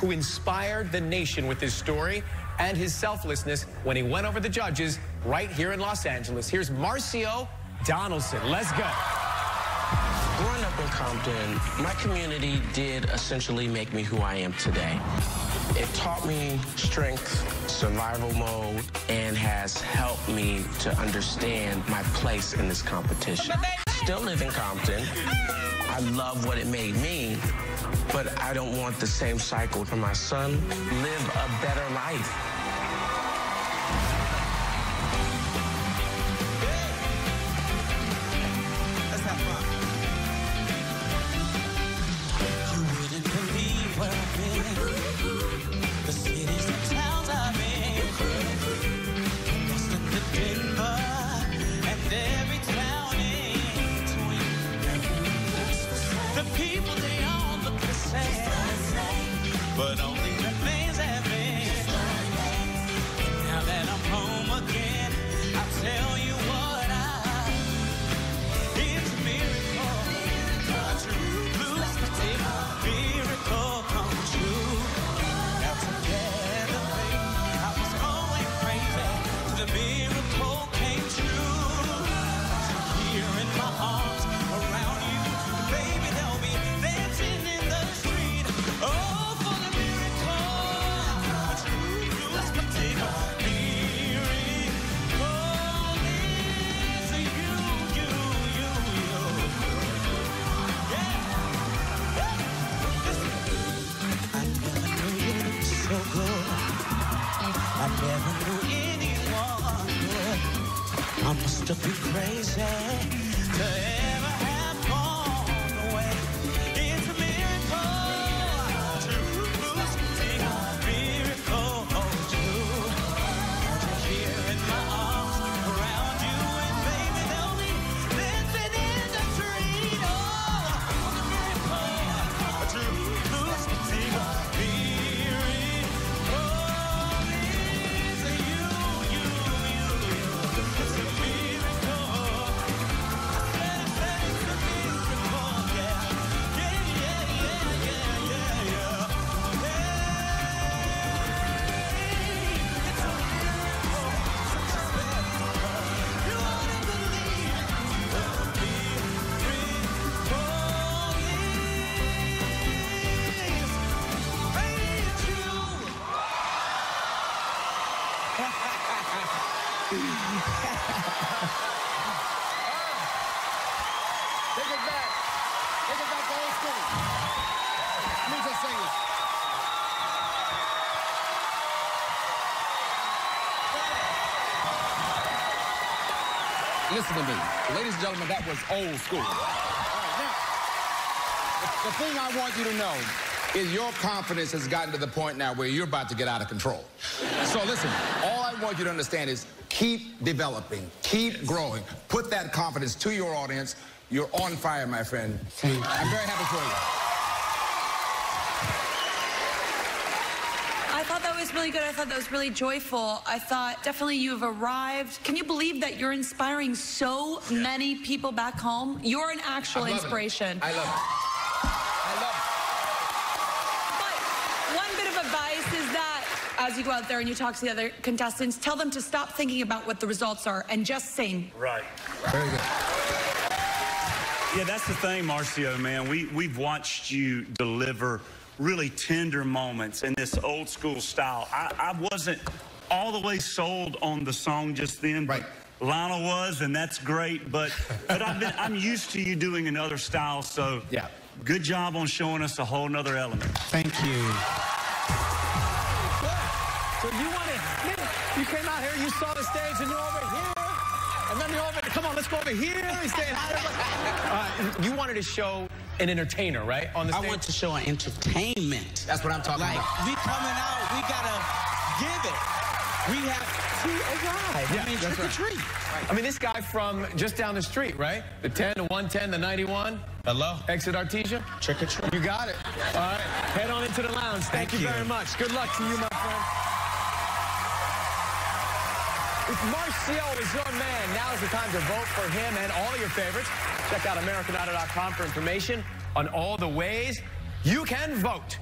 who inspired the nation with his story and his selflessness when he went over the judges right here in Los Angeles. Here's Marcio Donaldson. Let's go. Growing up in Compton, my community did essentially make me who I am today. It taught me strength, survival mode, and has helped me to understand my place in this competition. Still live in Compton. I love what it made me, but I don't want the same cycle for my son. Live a better life. I must have been crazy Take it back. Take it back to old school. Let me. Listen to me. Ladies and gentlemen, that was old school. All right, now, the thing I want you to know is your confidence has gotten to the point now where you're about to get out of control. So listen, all I want you to understand is keep developing, keep growing. Put that confidence to your audience. You're on fire, my friend. I'm very happy for you. I thought that was really good. I thought that was really joyful. I thought definitely you've arrived. Can you believe that you're inspiring so many people back home? You're an actual I love it. inspiration. I love it. I love But one bit of advice is that as you go out there and you talk to the other contestants, tell them to stop thinking about what the results are and just sing. Right. Very good. Yeah, that's the thing, Marcio, man. We, we've watched you deliver really tender moments in this old school style. I, I wasn't all the way sold on the song just then, Right. Lionel was, and that's great. But but I've been, I'm used to you doing another style, so Yeah. good job on showing us a whole nother element. Thank you. Came out here, you saw the stage, and you're over here. And then you're over, here. come on, let's go over here. He's saying hi to. Uh, you wanted to show an entertainer, right? On the I want to show an entertainment. That's what I'm talking Like, about. we coming out, we gotta give it. We have to arrive. Yeah, I mean, that's trick or treat. I mean, this guy from just down the street, right? The 10, the 110, the 91. Hello. Exit Artesia. Trick or treat. You got it. All right. Head on into the lounge. Thank, Thank you, you. very much. Good luck to you, my friend. If Marcio is your man, now is the time to vote for him and all your favorites. Check out AmericanIdol.com for information on all the ways you can vote.